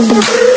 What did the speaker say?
you.